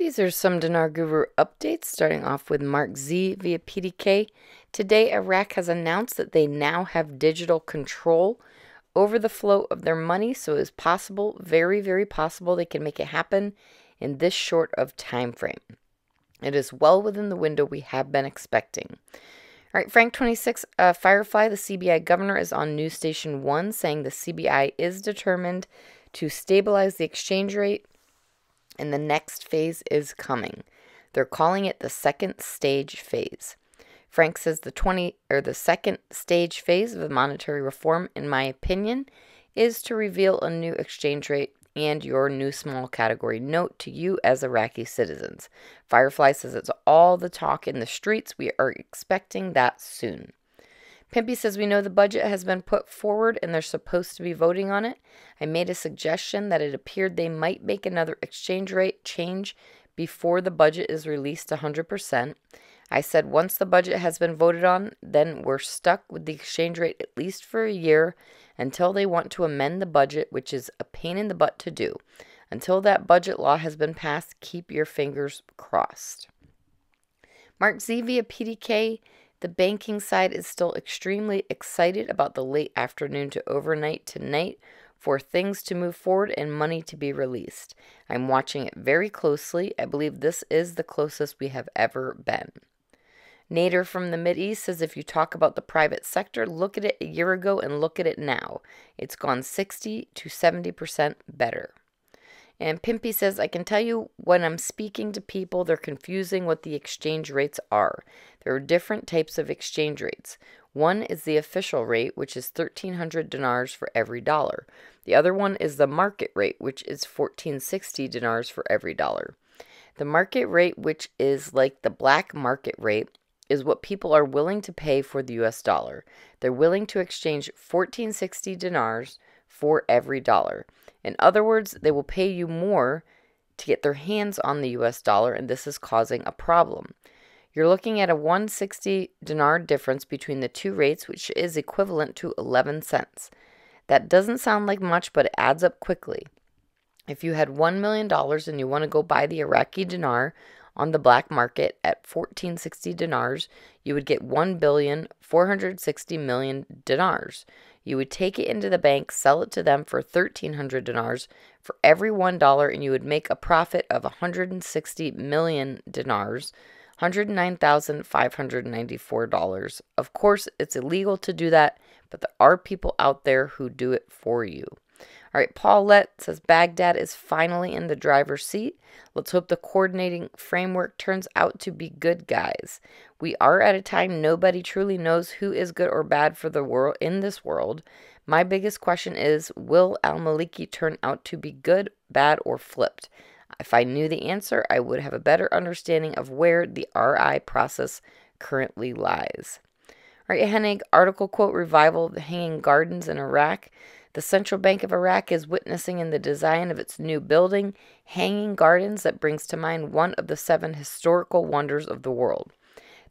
These are some Dinar Guru updates, starting off with Mark Z via PDK. Today, Iraq has announced that they now have digital control over the flow of their money, so it is possible, very, very possible, they can make it happen in this short of time frame. It is well within the window we have been expecting. All right, Frank 26, uh, Firefly, the CBI governor, is on News Station 1 saying the CBI is determined to stabilize the exchange rate and the next phase is coming. They're calling it the second stage phase. Frank says the 20 or the second stage phase of the monetary reform in my opinion is to reveal a new exchange rate and your new small category note to you as Iraqi citizens. Firefly says it's all the talk in the streets. We are expecting that soon. Pimpy says we know the budget has been put forward and they're supposed to be voting on it. I made a suggestion that it appeared they might make another exchange rate change before the budget is released 100%. I said once the budget has been voted on, then we're stuck with the exchange rate at least for a year until they want to amend the budget, which is a pain in the butt to do. Until that budget law has been passed, keep your fingers crossed. Mark Z via PDK the banking side is still extremely excited about the late afternoon to overnight tonight for things to move forward and money to be released. I'm watching it very closely. I believe this is the closest we have ever been. Nader from the Mideast says if you talk about the private sector, look at it a year ago and look at it now. It's gone 60 to 70% better. And Pimpy says, I can tell you when I'm speaking to people, they're confusing what the exchange rates are. There are different types of exchange rates. One is the official rate, which is 1,300 dinars for every dollar. The other one is the market rate, which is 1460 dinars for every dollar. The market rate, which is like the black market rate, is what people are willing to pay for the US dollar. They're willing to exchange 1460 dinars for every dollar. In other words, they will pay you more to get their hands on the US dollar, and this is causing a problem. You're looking at a 160 dinar difference between the two rates, which is equivalent to 11 cents. That doesn't sound like much, but it adds up quickly. If you had $1 million and you want to go buy the Iraqi dinar on the black market at 1460 dinars, you would get 1 billion 460 million dinars. You would take it into the bank, sell it to them for 1300 dinars for every $1 and you would make a profit of 160 million dinars. $109,594. Of course, it's illegal to do that, but there are people out there who do it for you. All right, Paulette says Baghdad is finally in the driver's seat. Let's hope the coordinating framework turns out to be good, guys. We are at a time nobody truly knows who is good or bad for the world in this world. My biggest question is will Al Maliki turn out to be good, bad, or flipped? If I knew the answer, I would have a better understanding of where the RI process currently lies. All right, Hennig, article quote Revival of the Hanging Gardens in Iraq. The Central Bank of Iraq is witnessing in the design of its new building hanging gardens that brings to mind one of the seven historical wonders of the world.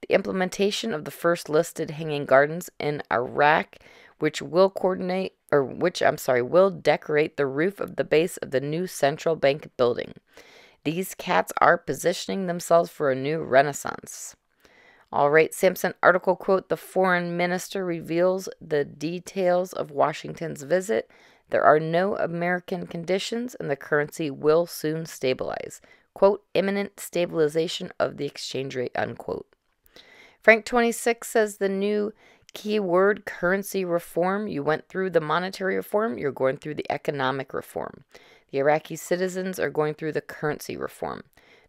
The implementation of the first listed hanging gardens in Iraq, which will coordinate or which I'm sorry, will decorate the roof of the base of the new central bank building. These cats are positioning themselves for a new renaissance. All right, Samson article quote The foreign minister reveals the details of Washington's visit. There are no American conditions and the currency will soon stabilize. Quote, imminent stabilization of the exchange rate, unquote. Frank 26 says the new keyword currency reform. You went through the monetary reform, you're going through the economic reform. The Iraqi citizens are going through the currency reform.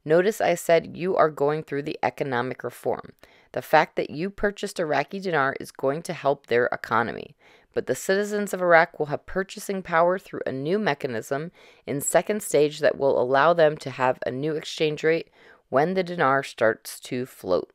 Notice I said you are going through the economic reform. The fact that you purchased Iraqi dinar is going to help their economy. But the citizens of Iraq will have purchasing power through a new mechanism in second stage that will allow them to have a new exchange rate when the dinar starts to float.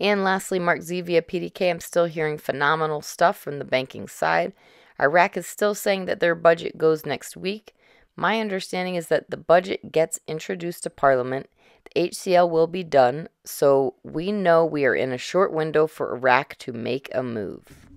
And lastly, Mark Z via PDK. I'm still hearing phenomenal stuff from the banking side. Iraq is still saying that their budget goes next week. My understanding is that the budget gets introduced to Parliament. The HCL will be done, so we know we are in a short window for Iraq to make a move.